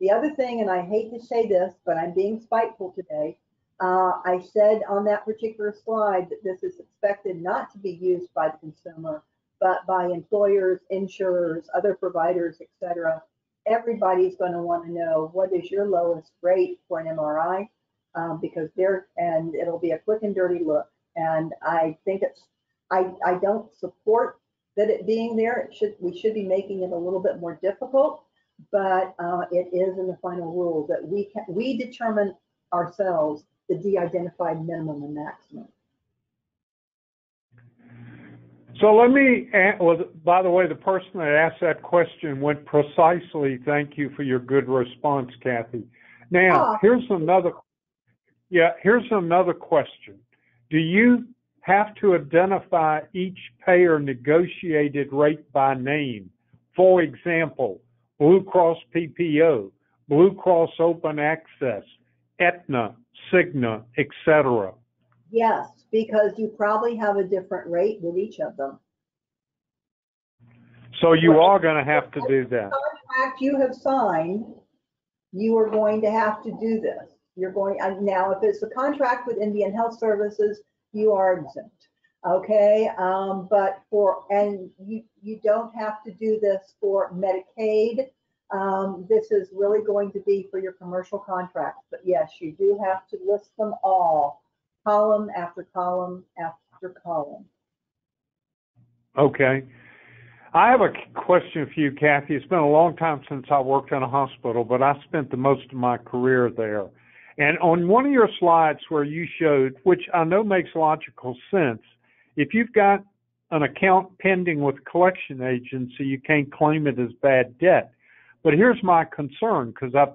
The other thing, and I hate to say this, but I'm being spiteful today, uh, I said on that particular slide that this is expected not to be used by the consumer, but by employers, insurers, other providers, et cetera. Everybody's going to want to know what is your lowest rate for an MRI um, because they're, and it'll be a quick and dirty look. And I think it's, I, I don't support that it being there. It should, we should be making it a little bit more difficult, but uh, it is in the final rule that we can, we determine ourselves the de-identified minimum and maximum.
So let me, well, by the way, the person that asked that question went precisely. Thank you for your good response, Kathy. Now,
Oh.
here's another, yeah, here's another question. Do you have to identify each payer negotiated rate by name? For example, Blue Cross PPO, Blue Cross Open Access, Aetna, Cigna, etc.
Yes, because you probably have a different rate with each of them.
So you are going to have to do that.
Contract you have signed, you are going to have to do this. You're going, now, if it's a contract with Indian Health Services, you are exempt. Okay, um, but for, and you, you don't have to do this for Medicaid. Um, this is really going to be for your commercial contracts, but yes, you do have to list them all, column after column after column.
Okay. I have a question for you, Kathy. It's been a long time since I worked in a hospital, but I spent the most of my career there. And on one of your slides where you showed, which I know makes logical sense, if you've got an account pending with collection agency, you can't claim it as bad debt. But here's my concern because I've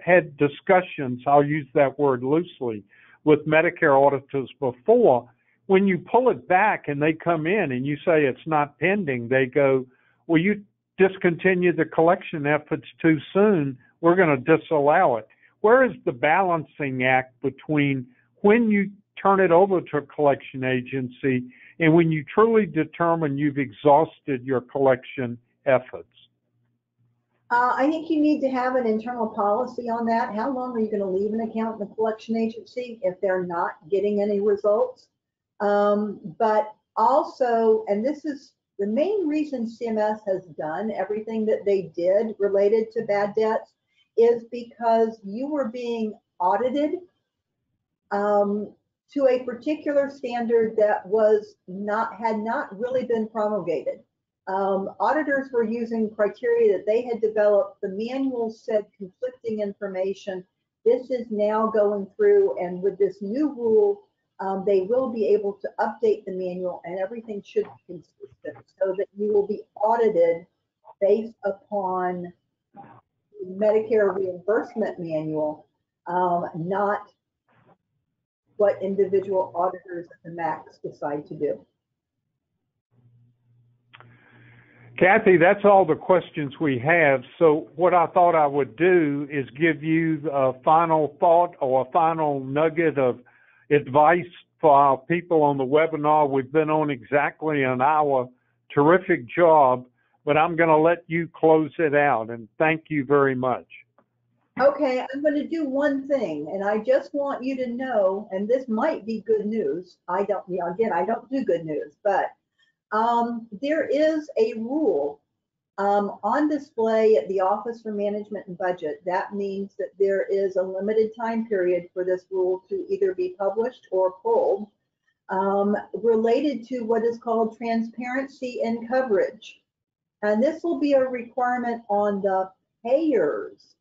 had discussions, I'll use that word loosely, with Medicare auditors before when you pull it back and they come in and you say it's not pending, they go, well, you discontinue the collection efforts too soon. We're going to disallow it. Where is the balancing act between when you turn it over to a collection agency and when you truly determine you've exhausted your collection efforts?
Uh, I think you need to have an internal policy on that. How long are you going to leave an account in the collection agency if they're not getting any results? Um, but also, and this is The main reason CMS has done everything that they did related to bad debts is because you were being audited um, to a particular standard that was not, had not really been promulgated. Um, auditors were using criteria that they had developed. The manual said conflicting information. This is now going through, and with this new rule, um, they will be able to update the manual and everything should be consistent so that you will be audited based upon Medicare reimbursement manual, um, not what individual auditors at the MACs decide to do.
Kathy, that's all the questions we have. So what I thought I would do is give you a final thought or a final nugget of advice for our people on the webinar. We've been on exactly an hour. Terrific job, but I'm going to let you close it out and thank you very much.
Okay, I'm going to do one thing, and I just want you to know, and this might be good news. I don't, again, I don't do good news, but um, there is a rule um, on display at the Office for Management and Budget. That means that there is a limited time period for this rule to either be published or pulled um, related to what is called transparency in coverage. And this will be a requirement on the payers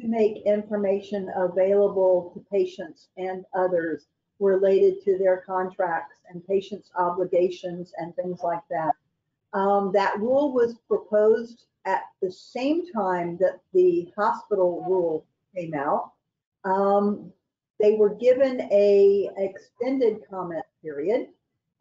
to make information available to patients and others related to their contracts and patients' obligations and things like that. Um, that rule was proposed at the same time that the hospital rule came out. Um, they were given a extended comment period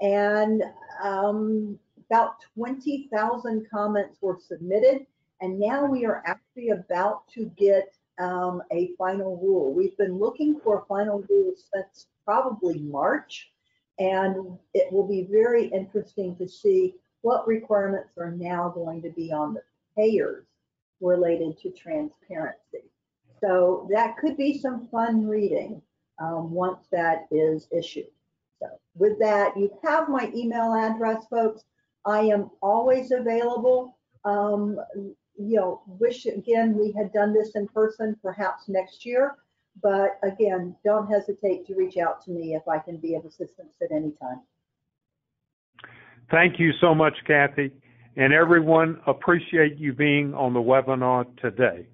and um, about 20,000 comments were submitted. And now we are actually about to get um, a final rule. We've been looking for a final rule since probably March, and it will be very interesting to see what requirements are now going to be on the payers related to transparency. So that could be some fun reading um, once that is issued. So with that, you have my email address, folks. I am always available. Um, you know, wish again we had done this in person perhaps next year. But again, don't hesitate to reach out to me if I can be of assistance at any time.
Thank you so much, Kathy. And everyone, appreciate you being on the webinar today.